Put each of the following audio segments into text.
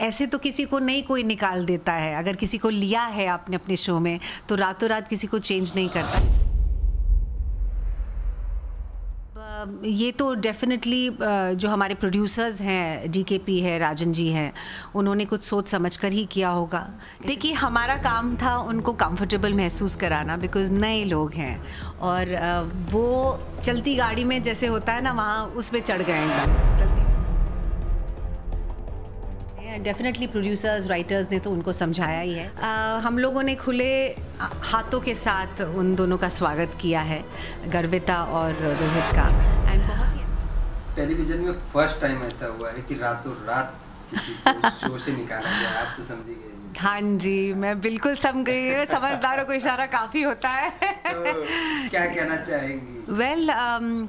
ऐसे तो किसी को नहीं कोई निकाल देता है। अगर किसी को लिया है आपने अपने शो में तो रातों रात किसी को चेंज नहीं करता। ये तो डेफिनेटली जो हमारे प्रोड्यूसर्स हैं डीकेपी है राजन जी हैं, उन्होंने कुछ सोच समझ कर ही किया होगा। देखिए, हमारा काम था उनको कंफर्टेबल महसूस कराना बिकॉज़ नए लोग हैं। और वो चलती गाड़ी में जैसे होता है ना, वहाँ उसमें चढ़ गए चलती डेफिनेटली प्रोड्यूसर्स राइटर्स ने तो उनको समझाया ही है। आ, हम लोगों ने खुले हाथों के साथ उन दोनों का स्वागत किया है गर्विता और रोहित का। एंड बहुत टेलीविज़न में फ़र्स्ट टाइम ऐसा हुआ है कि रातों रात शो से निकाला गया आप तो समझी गए हाँ जी मैं बिल्कुल समझ गई हूँ समझदारों को इशारा काफ़ी होता है। तो क्या कहना चाहेंगी? वेल well, um,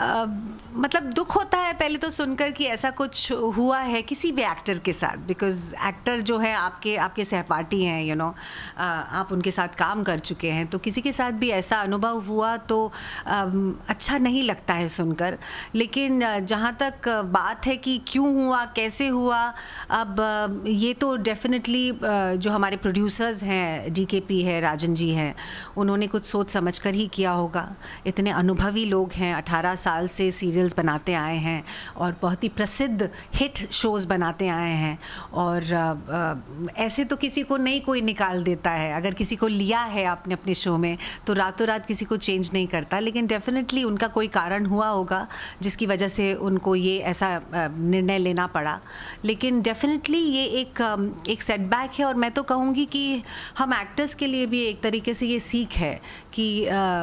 मतलब दुख होता है पहले तो सुनकर कि ऐसा कुछ हुआ है किसी भी एक्टर के साथ बिकॉज़ एक्टर जो है आपके आपके सहपाठी हैं यू नो आप उनके साथ काम कर चुके हैं तो किसी के साथ भी ऐसा अनुभव हुआ तो अच्छा नहीं लगता है सुनकर। लेकिन जहाँ तक बात है कि क्यों हुआ, कैसे हुआ, अब ये तो डेफिनेटली जो हमारे प्रोड्यूसर्स हैं डीकेपी है राजन जी हैं, उन्होंने कुछ सोच समझ कर ही किया होगा। इतने अनुभवी लोग हैं, अठारह साल से सीरियल्स बनाते आए हैं और बहुत ही प्रसिद्ध हिट शोज़ बनाते आए हैं और ऐसे तो किसी को नहीं कोई निकाल देता है। अगर किसी को लिया है आपने अपने शो में तो रातों रात किसी को चेंज नहीं करता। लेकिन डेफिनेटली उनका कोई कारण हुआ होगा, जिसकी वजह से उनको ये ऐसा निर्णय लेना पड़ा। लेकिन डेफिनेटली ये एक एक सेटबैक है और मैं तो कहूँगी कि हम एक्टर्स के लिए भी एक तरीके से ये सीख है कि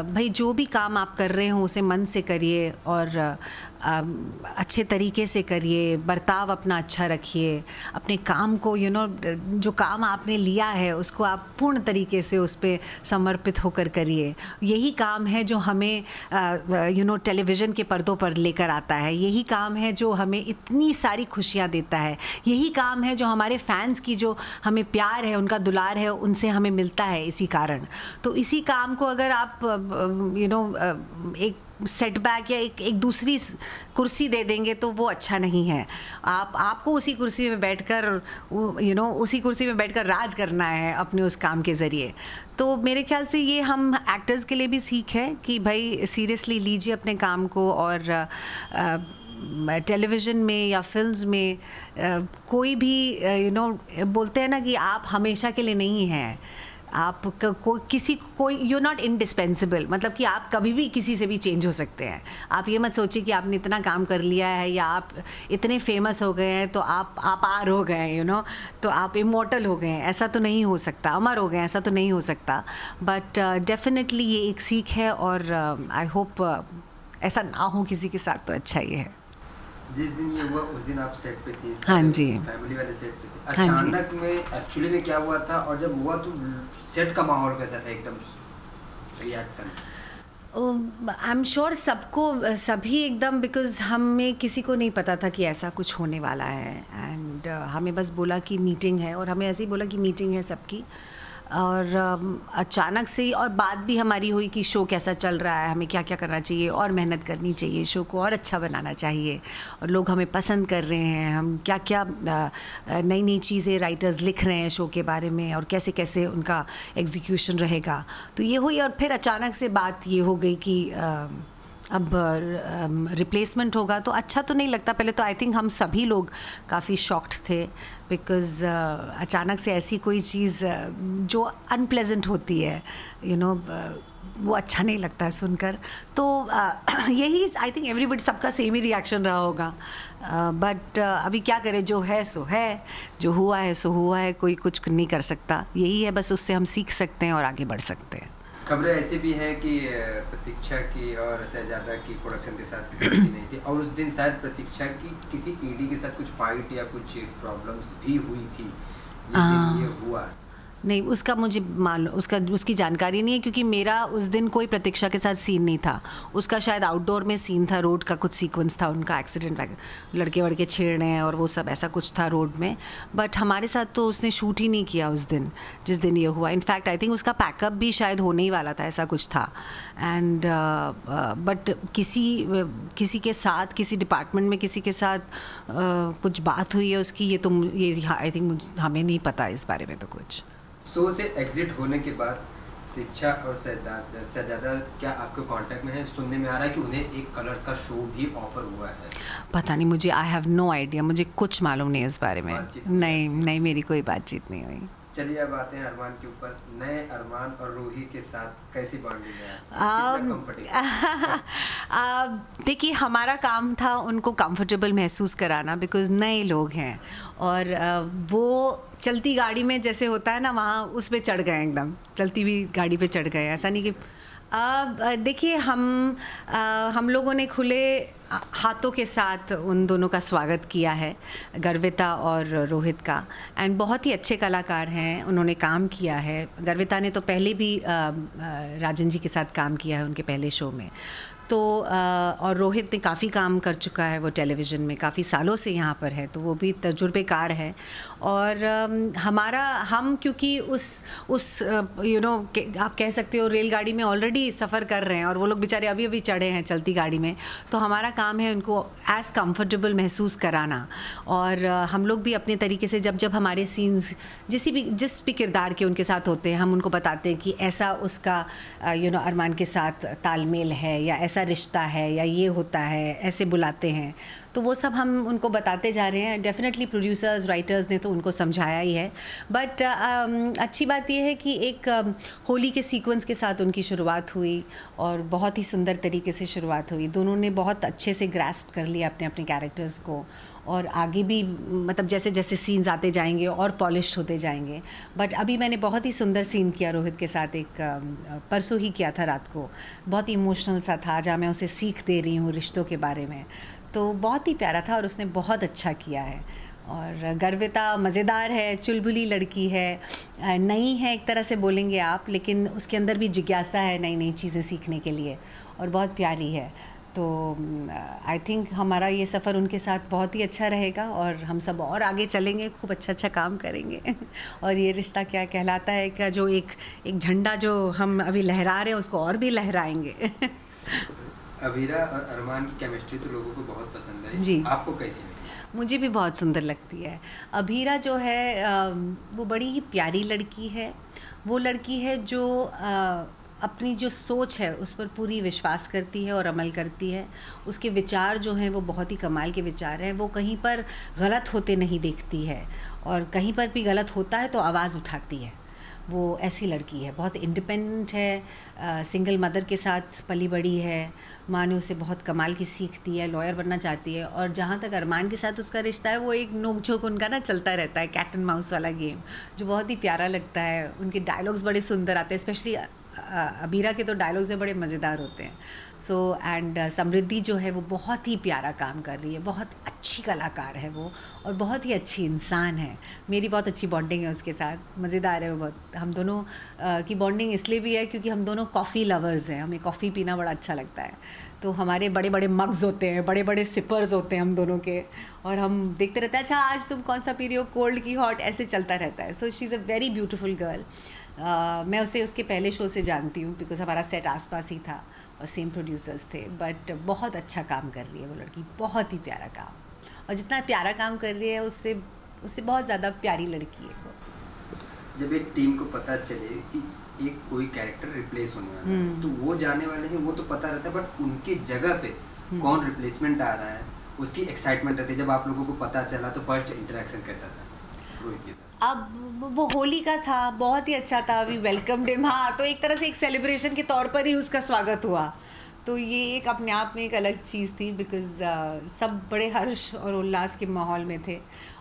भाई जो भी काम आप कर रहे हो, उसे मन से करिए और अच्छे तरीके से करिए बर्ताव अपना अच्छा रखिए। अपने काम को यू you नो know, जो काम आपने लिया है उसको आप पूर्ण तरीके से उस पर समर्पित होकर करिए। यही काम है जो हमें यू नो टेलीविज़न के पर्दों पर लेकर आता है। यही काम है जो हमें इतनी सारी खुशियाँ देता है। यही काम है जो हमारे फैंस की जो हमें प्यार है उनका दुलार है उनसे हमें मिलता है इसी कारण। तो इसी काम को अगर आप यू नो एक सेटबैक या एक एक दूसरी कुर्सी दे देंगे तो वो अच्छा नहीं है। आप आपको उसी कुर्सी में बैठकर यू नो उसी कुर्सी में बैठकर राज करना है अपने उस काम के ज़रिए। तो मेरे ख्याल से ये हम एक्टर्स के लिए भी सीख है कि भाई सीरियसली लीजिए अपने काम को और टेलीविज़न में या फिल्म्स में आ, कोई भी यू नो बोलते हैं ना कि आप हमेशा के लिए नहीं हैं। आप को, किसी कोई यू नॉट इनडिस्पेंसिबल मतलब कि आप कभी भी किसी से भी चेंज हो सकते हैं। आप ये मत सोचिए कि आपने इतना काम कर लिया है या आप इतने फ़ेमस हो गए हैं तो आप आप आर हो गए हैं यू नो तो आप इमोटल हो गए हैं। ऐसा तो नहीं हो सकता। अमर हो गए ऐसा तो नहीं हो सकता। बट डेफिनेटली uh, ये एक सीख है और आई uh, होप uh, ऐसा ना हो किसी के साथ तो अच्छा ही है। जिस दिन ये हुआ उस दिन आप सेट पे थी। हाँ जी। फैमिली वाले सेट पे थे। अचानक हाँ में एक्चुअली में क्या हुआ था और जब हुआ तो सेट का माहौल कैसा था एकदम रिएक्शन आई एम श्योर सबको सभी एकदम बिकॉज़ हमें किसी को नहीं पता था कि ऐसा कुछ होने वाला है। एंड uh, हमें बस बोला कि मीटिंग है और हमें ऐसे ही बोला कि मीटिंग है सबकी। और अचानक से और बात भी हमारी हुई कि शो कैसा चल रहा है, हमें क्या क्या करना चाहिए, और मेहनत करनी चाहिए, शो को और अच्छा बनाना चाहिए, और लोग हमें पसंद कर रहे हैं, हम क्या क्या नई नई चीज़ें राइटर्स लिख रहे हैं शो के बारे में, और कैसे कैसे उनका एग्जीक्यूशन रहेगा। तो ये हुई और फिर अचानक से बात ये हो गई कि अब रिप्लेसमेंट होगा तो अच्छा तो नहीं लगता। पहले तो आई थिंक हम सभी लोग काफ़ी शॉक्ड थे बिकॉज़ अचानक से ऐसी कोई चीज़ जो अनप्लेजेंट होती है यू नो वो अच्छा नहीं लगता है सुनकर। तो यही आई थिंक एवरीबडी सबका सेम ही रिएक्शन रहा होगा। बट अभी क्या करें, जो है, सो है। जो हुआ है, सो हुआ है, कोई कुछ नहीं कर सकता। यही है, बस उससे हम सीख सकते हैं और आगे बढ़ सकते हैं। खबरें ऐसी भी हैं कि प्रतीक्षा की और शहजादा की प्रोडक्शन के साथ नहीं थी और उस दिन शायद प्रतीक्षा की किसी ईडी के साथ कुछ फाइट या कुछ प्रॉब्लम्स भी हुई थी दिन हाँ। ये हुआ नहीं उसका मुझे मालूम उसका उसकी जानकारी नहीं है क्योंकि मेरा उस दिन कोई प्रतीक्षा के साथ सीन नहीं था। उसका शायद आउटडोर में सीन था रोड का कुछ सीक्वेंस था उनका एक्सीडेंट लड़के वड़के छेड़ रहे हैं और वो सब ऐसा कुछ था रोड में। बट हमारे साथ तो उसने शूट ही नहीं किया उस दिन जिस दिन ये हुआ। इनफैक्ट आई थिंक उसका पैकअप भी शायद होने ही वाला था ऐसा कुछ था। एंड बट uh, uh, किसी किसी के साथ किसी डिपार्टमेंट में किसी के साथ uh, कुछ बात हुई है उसकी ये तो ये आई थिंक हमें नहीं पता इस बारे में तो कुछ। शो से एग्जिट होने के बाद दीक्षा और सजादा क्या आपके कांटेक्ट में है? सुनने में आ रहा है कि उन्हें एक कलर्स का शो भी ऑफ़र हुआ है। पता नहीं मुझे आई हैव नो आइडिया मुझे कुछ मालूम नहीं इस बारे में। नहीं नहीं मेरी कोई बातचीत नहीं हुई। चलिए अब आते हैं अरमान के ऊपर। नए अरमान और रूही के साथ कैसी बॉन्डिंग है? देखिए हमारा काम था उनको कंफर्टेबल महसूस कराना बिकॉज़ नए लोग हैं। और वो चलती गाड़ी में जैसे होता है ना वहाँ उस पर चढ़ गए एकदम। चलती हुई गाड़ी पे चढ़ गए ऐसा नहीं कि देखिए हम आ, हम लोगों ने खुले हाथों के साथ उन दोनों का स्वागत किया है गर्विता और रोहित का। एंड बहुत ही अच्छे कलाकार हैं उन्होंने काम किया है। गर्विता ने तो पहले भी आ, आ, राजन जी के साथ काम किया है उनके पहले शो में। तो और रोहित ने काफ़ी काम कर चुका है वो टेलीविज़न में, काफ़ी सालों से यहाँ पर है तो वो भी तजुर्बेकार है। और हमारा, हम क्योंकि उस उस यू नो आप कह सकते हो रेलगाड़ी में ऑलरेडी सफ़र कर रहे हैं और वो लोग बेचारे अभी अभी चढ़े हैं चलती गाड़ी में तो हमारा काम है उनको एज़ कम्फर्टेबल महसूस कराना। और हम लोग भी अपने तरीके से जब जब हमारे सीन्स जिस भी जिस भी किरदार के उनके साथ होते हैं, हम उनको बताते हैं कि ऐसा उसका यू नो अरमान के साथ तालमेल है या ऐसा रिश्ता है या ये होता है ऐसे बुलाते हैं। तो वो सब हम उनको बताते जा रहे हैं। डेफिनेटली प्रोड्यूसर्स राइटर्स ने तो उनको समझाया ही है। बट uh, अच्छी बात यह है कि एक uh, होली के सीक्वेंस के साथ उनकी शुरुआत हुई और बहुत ही सुंदर तरीके से शुरुआत हुई। दोनों ने बहुत अच्छे से ग्रैस्प कर लिया अपने अपने कैरेक्टर्स को। और आगे भी मतलब जैसे जैसे सीन्स आते जाएँगे और पॉलिश होते जाएँगे। बट अभी मैंने बहुत ही सुंदर सीन किया रोहित के साथ एक परसों ही किया था रात को। बहुत इमोशनल सा था, जहाँ मैं उसे सीख दे रही हूँ रिश्तों के बारे में। तो बहुत ही प्यारा था और उसने बहुत अच्छा किया है। और गर्विता मज़ेदार है, चुलबुली लड़की है नई है एक तरह से बोलेंगे आप, लेकिन उसके अंदर भी जिज्ञासा है नई नई चीज़ें सीखने के लिए। और बहुत प्यारी है। तो आई थिंक हमारा ये सफ़र उनके साथ बहुत ही अच्छा रहेगा और हम सब और आगे चलेंगे खूब अच्छा अच्छा काम करेंगे। और ये रिश्ता क्या कहलाता है क्या जो एक एक झंडा जो हम अभी लहरा रहे हैं उसको और भी लहराएँगे। अवीरा और अरमान की केमिस्ट्री तो लोगों को बहुत पसंद है। जी। आपको कैसी मुझे भी बहुत सुंदर लगती है। अभीरा जो है वो बड़ी ही प्यारी लड़की है। वो लड़की है जो अपनी जो सोच है उस पर पूरी विश्वास करती है और अमल करती है। उसके विचार जो हैं वो बहुत ही कमाल के विचार हैं। वो कहीं पर गलत होते नहीं देखती है और कहीं पर भी गलत होता है तो आवाज़ उठाती है। वो ऐसी लड़की है बहुत इंडिपेंडेंट है आ, सिंगल मदर के साथ पली बड़ी है माँ ने उसे बहुत कमाल की सीख दी है लॉयर बनना चाहती है और जहाँ तक अरमान के साथ उसका रिश्ता है वो एक नोक झोंक उनका ना चलता रहता है कैट एंड माउस वाला गेम जो बहुत ही प्यारा लगता है। उनके डायलॉग्स बड़े सुंदर आते हैं स्पेशली अबीरा के तो डायलॉग्स हैं बड़े मज़ेदार होते हैं। सो एंड समृद्धि जो है वो बहुत ही प्यारा काम कर रही है बहुत अच्छी कलाकार है वो और बहुत ही अच्छी इंसान है। मेरी बहुत अच्छी बॉन्डिंग है उसके साथ मज़ेदार है वो बहुत। हम दोनों uh, की बॉन्डिंग इसलिए भी है क्योंकि हम दोनों कॉफ़ी लवर्स हैं हमें कॉफ़ी पीना बड़ा अच्छा लगता है। तो हमारे बड़े बड़े मग्स होते हैं बड़े बड़े सिपर्स होते हैं हम दोनों के और हम देखते रहते हैं अच्छा आज तुम कौन सा पी रही हो? कोल्ड की हॉट ऐसे चलता रहता है। So she is a very beautiful girl मैं उसे उसके पहले शो से जानती हूँ बिकॉज़ हमारा सेट आसपास ही था और सेम प्रोड्यूसर्स थे बट बहुत अच्छा काम कर रही है वो लड़की बहुत ही प्यारा काम। और जितना प्यारा काम कर रही है उससे उससे बहुत ज़्यादा प्यारी लड़की है वो। जब एक टीम को पता चले कि एक कोई कैरेक्टर रिप्लेस होने वाला है हम्म। तो वो जाने वाले हैं वो तो पता रहता है बट उनकी जगह पे हम्म। कौन रिप्लेसमेंट आ रहा है उसकी एक्साइटमेंट रहती है। जब आप लोगों को पता चला तो फ़र्स्ट इंटरेक्शन कैसा था। अब वो होली का था बहुत ही अच्छा था अभी वेलकम डे हाँ तो एक तरह से एक सेलिब्रेशन के तौर पर ही उसका स्वागत हुआ। तो ये एक अपने आप में एक अलग चीज़ थी बिकॉज़ uh, सब बड़े हर्ष और उल्लास के माहौल में थे।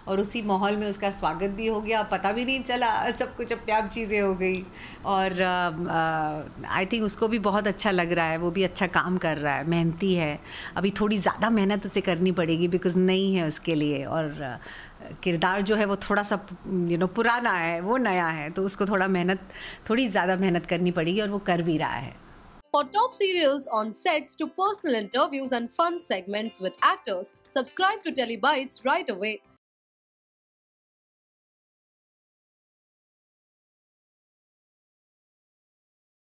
और उसी माहौल में उसका स्वागत भी हो गया पता भी नहीं चला सब कुछ अपने आप चीज़ें हो गई। और आई uh, थिंक uh, उसको भी बहुत अच्छा लग रहा है वो भी अच्छा काम कर रहा है मेहनती है। अभी थोड़ी ज़्यादा मेहनत उसे करनी पड़ेगी बिकॉज़ नहीं है उसके लिए। और uh, किरदार जो है वो थोड़ा सा यू नो पुराना है वो नया है तो उसको थोड़ा मेहनत थोड़ी ज़्यादा मेहनत करनी पड़ेगी और वो कर भी रहा है For top serials on sets to personal interviews and fun segments with actors, subscribe to Telebytes right away.